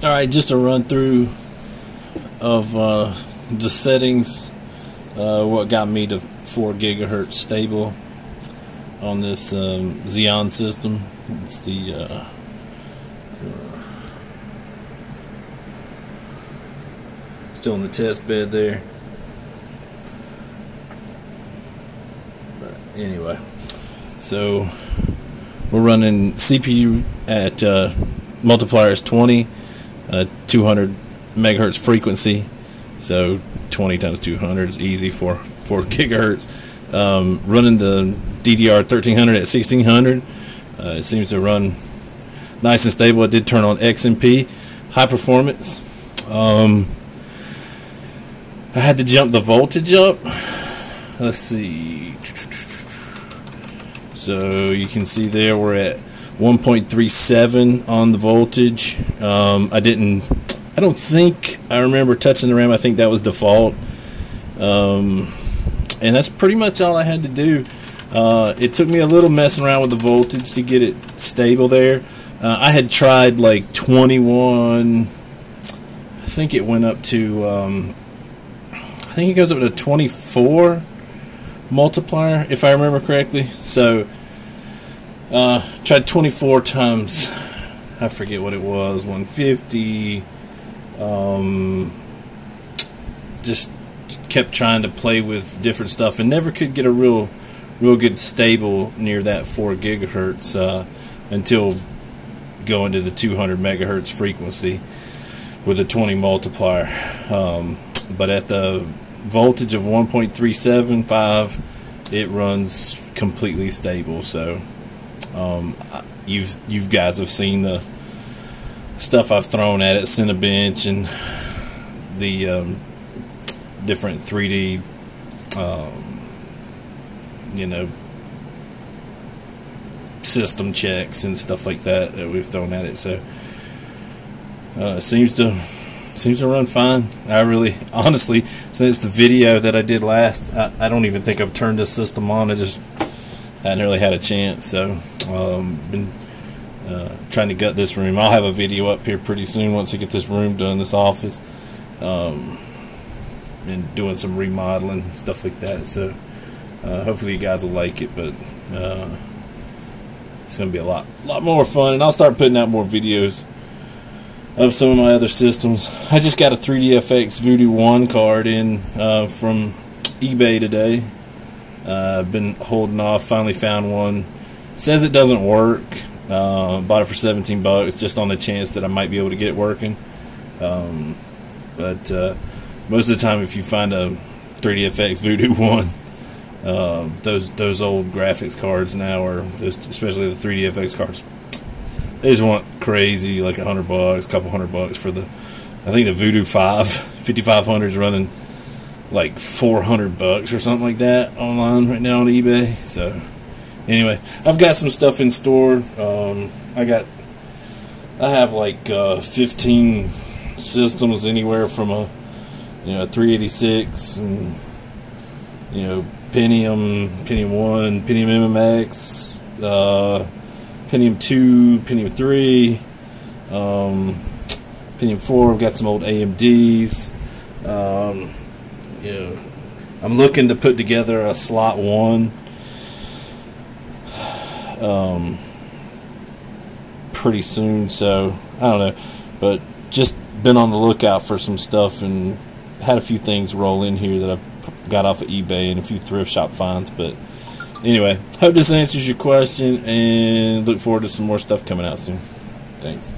All right, just a run through of uh, the settings. Uh, what got me to four gigahertz stable on this um, Xeon system? It's the uh, still in the test bed there. But anyway, so we're running CPU at uh, multipliers 20 uh, 200 megahertz frequency. So 20 times 200 is easy for 4 gigahertz. Um, running the DDR 1300 at 1600, uh, it seems to run nice and stable. It did turn on XMP, high performance. Um, I had to jump the voltage up. Let's see. So you can see there we're at 1.37 on the voltage. Um, I didn't, I don't think I remember touching the RAM. I think that was default. Um, and that's pretty much all I had to do. Uh, it took me a little messing around with the voltage to get it stable there. Uh, I had tried like 21, I think it went up to, um, I think it goes up to 24 multiplier, if I remember correctly. So uh, tried 24 times. I forget what it was. 150. Um, just kept trying to play with different stuff and never could get a real, real good stable near that 4 gigahertz uh, until going to the 200 megahertz frequency with a 20 multiplier. Um, but at the voltage of 1.375, it runs completely stable. So um, you've you guys have seen the stuff I've thrown at it, Cinebench and the um, different 3D, um, you know, system checks and stuff like that that we've thrown at it. So uh, it seems to seems to run fine. I really, honestly, since the video that I did last, I, I don't even think I've turned this system on. I just hadn't really had a chance. So um, been uh, trying to gut this room. I'll have a video up here pretty soon once I get this room done, this office. Um, been doing some remodeling stuff like that. So uh, hopefully you guys will like it, but uh, it's gonna be a lot, lot more fun, and I'll start putting out more videos of some of my other systems. I just got a 3DFX Voodoo 1 card in uh, from eBay today. Uh, been holding off, finally found one says it doesn't work. Uh, bought it for 17 bucks just on the chance that I might be able to get it working. Um, but uh, most of the time, if you find a 3DFX Voodoo one, uh, those those old graphics cards now, or those, especially the 3DFX cards, they just want crazy like a hundred bucks, a couple hundred bucks for the. I think the Voodoo 5 5500 is running like 400 bucks or something like that online right now on eBay. So anyway, I've got some stuff in store. Um, I got, I have like uh, 15 systems anywhere from a, you know, 386 and, you know, Pentium, Pentium 1, Pentium MMX, uh, Pentium 2, Pentium 3, um, Pentium 4. I've got some old AMDs. Um, you know, I'm looking to put together a slot one um, pretty soon. So I don't know, but just been on the lookout for some stuff and had a few things roll in here that I've got off of eBay and a few thrift shop finds. But anyway, hope this answers your question and look forward to some more stuff coming out soon. Thanks.